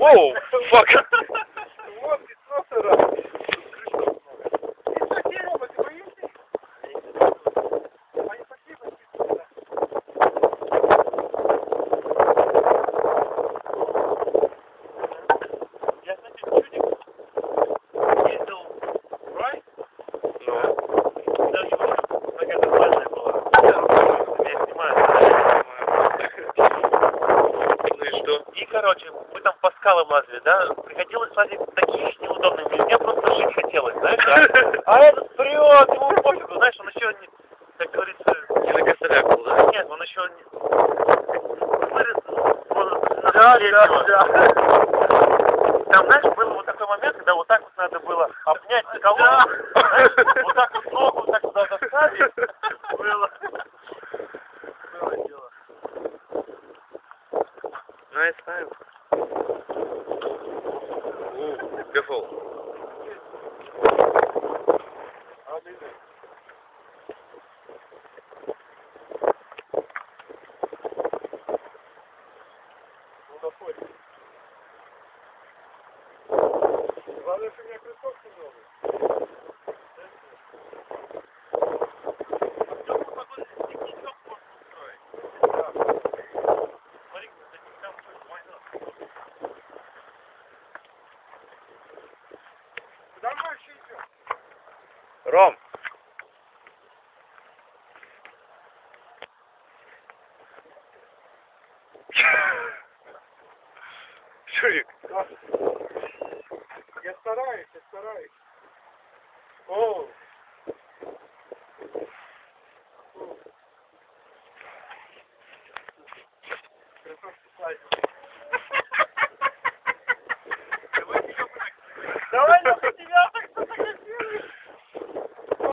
Whoa, fuck. ну и короче, мы там по скалам лазили, да? Приходилось лазить такие неудобные. Мне просто жить хотелось, знаешь, да? А этот прет, ему пофигу, знаешь, он еще, не, как говорится, Не на косарях был, да? нет, он еще не... Да, да, да. Там, знаешь, был вот такой момент, когда вот так вот надо было обнять скалу, знаешь, вот так вот ногу так туда заставить. Было. Было Nice time. Ooh, careful. Главное, что у меня крючок Ром! Шурик! Я стараюсь, я стараюсь. О! Давай, давай.